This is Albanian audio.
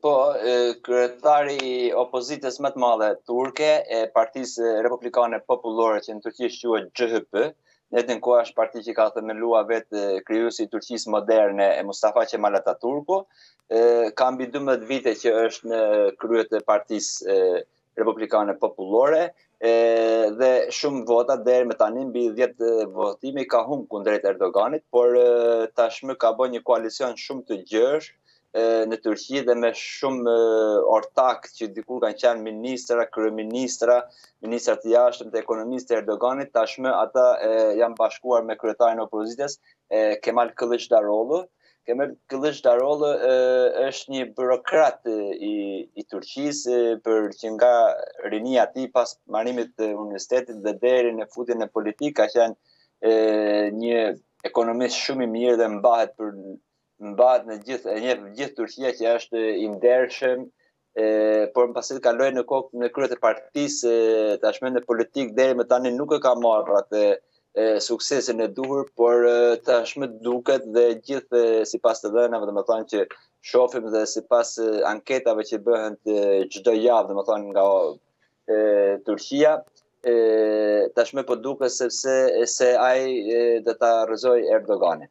Po, kryetari i opozitës më të madhe turke, e partisë republikane popullore që në Turqi shquhet CHP, në të njëjtën kohë është parti që ka themelua vetë krijuesi i Turqisë moderne Mustafa Kemal Atatürku, ka mbi 12 vite që është në krye të partisë republikane popullore e, dhe shumë vota deri më tani mbi 10 votime ka humb kundrejt Erdoganit, por e, tashmë ka bërë një koalicion shumë të gjerë në Turqi dhe me shumë ortakë që dikur kanë qenë ministra, kryeministra, ministra të jashtëm të ekonomisë të Erdoganit, tashmë ata e, janë bashkuar me kryetarin e opozitës, Kemal Kılıçdaroğlu, Kemal Kılıçdaroğlu është një byrokrat i, i Turqisë për që nga rinia e tij pas marimit të universitetit dhe deri në futjen në politikë ka qenë një ekonomist shumë i mirë dhe mbahet për mbahet në gjithë e nji gjithë Turqia që është i ndershëm e por pasi kaloi në kokë në krye të partisë tashmë në politikë deri më tani nuk e ka marrë atë suksesin e duhur, por tashmë duket dhe gjithë sipas të dhënave, domethënë që shofim dhe sipas anketave që bëhen çdo javë, domethënë nga e, Turqia, e, tashmë po duket sepse se ai do ta rrëzojë Erdoganin.